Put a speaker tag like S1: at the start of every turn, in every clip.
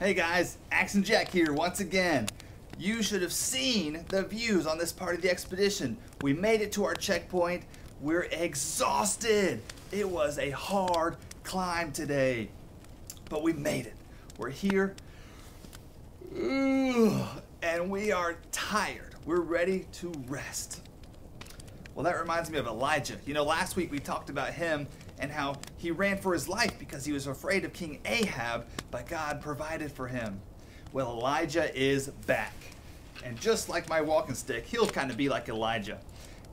S1: Hey guys, Action Jack here once again. You should have seen the views on this part of the expedition. We made it to our checkpoint. We're exhausted. It was a hard climb today, but we made it. We're here, and we are tired. We're ready to rest. Well, that reminds me of Elijah. You know, last week we talked about him and how he ran for his life because he was afraid of King Ahab, but God provided for him. Well, Elijah is back. And just like my walking stick, he'll kind of be like Elijah.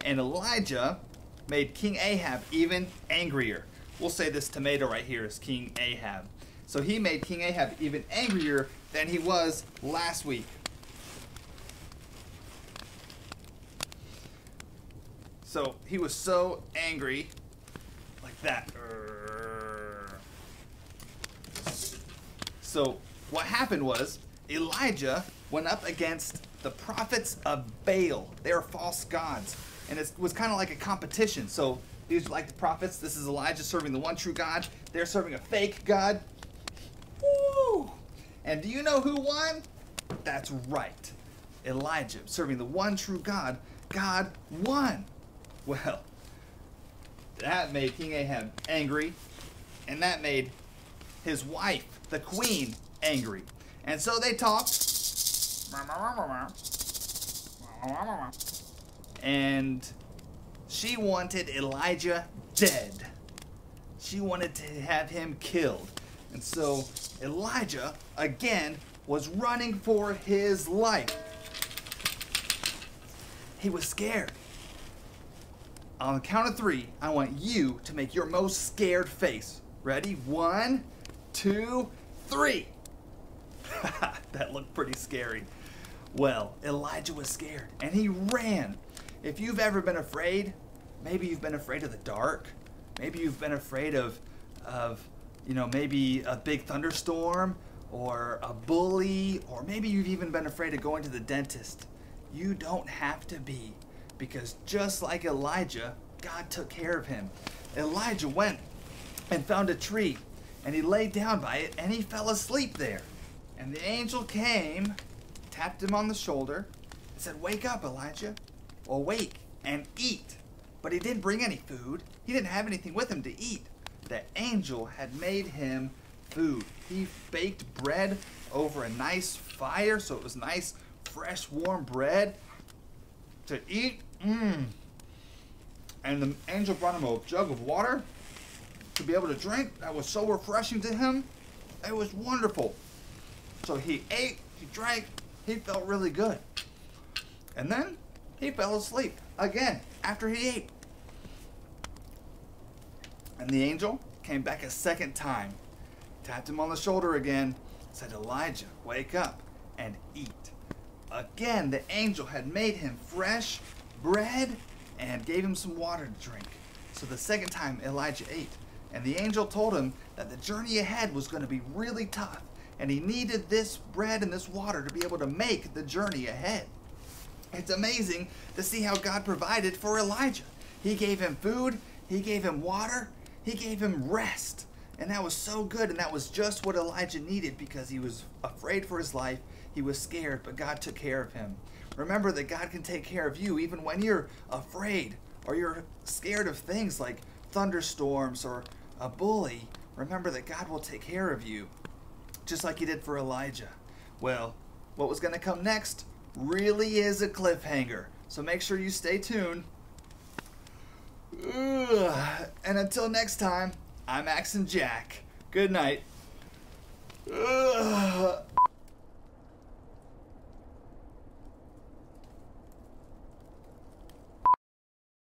S1: And Elijah made King Ahab even angrier. We'll say this tomato right here is King Ahab. So he made King Ahab even angrier than he was last week. So he was so angry, like that. So what happened was Elijah went up against the prophets of Baal. They are false gods. And it was kind of like a competition. So these are like the prophets. This is Elijah serving the one true God. They're serving a fake God. Woo! And do you know who won? That's right. Elijah serving the one true God. God won. Well, that made King Ahab angry, and that made his wife, the queen, angry. And so they talked. And she wanted Elijah dead. She wanted to have him killed. And so Elijah, again, was running for his life. He was scared on the count of three, I want you to make your most scared face. Ready? One, two, three. that looked pretty scary. Well, Elijah was scared and he ran. If you've ever been afraid, maybe you've been afraid of the dark. Maybe you've been afraid of, of, you know, maybe a big thunderstorm or a bully, or maybe you've even been afraid of going to the dentist. You don't have to be because just like Elijah, God took care of him. Elijah went and found a tree, and he lay down by it, and he fell asleep there. And the angel came, tapped him on the shoulder, and said, Wake up, Elijah. Awake and eat. But he didn't bring any food. He didn't have anything with him to eat. The angel had made him food. He baked bread over a nice fire, so it was nice, fresh, warm bread to eat. Mmm. And the angel brought him a jug of water to be able to drink. That was so refreshing to him. It was wonderful. So he ate, he drank, he felt really good. And then he fell asleep again after he ate. And the angel came back a second time, tapped him on the shoulder again, said, Elijah, wake up and eat. Again, the angel had made him fresh bread and gave him some water to drink. So the second time Elijah ate, and the angel told him that the journey ahead was going to be really tough, and he needed this bread and this water to be able to make the journey ahead. It's amazing to see how God provided for Elijah. He gave him food, he gave him water, he gave him rest. And that was so good, and that was just what Elijah needed because he was afraid for his life. He was scared, but God took care of him. Remember that God can take care of you even when you're afraid or you're scared of things like thunderstorms or a bully. Remember that God will take care of you, just like He did for Elijah. Well, what was going to come next really is a cliffhanger, so make sure you stay tuned. Ugh. And until next time, I'm Action Jack. Good night.